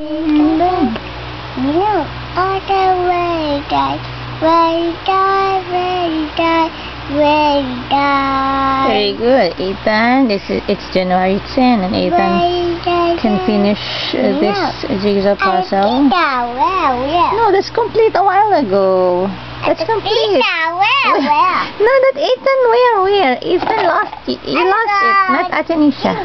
You are the way guy, way guy, way guy, way guy. Very good, Ethan. This is it's January 10, and Ethan can finish uh, this jigsaw puzzle. well, well. No, that's complete a while ago. That's complete. well, well. No, that Ethan, where, where? Ethan lost it. He lost it, not Ate Nyza.